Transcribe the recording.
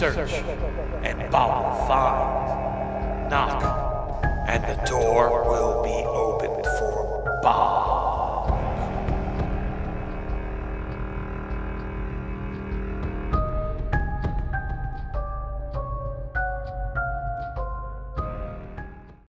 search, and Bob will find. Knock, and the door will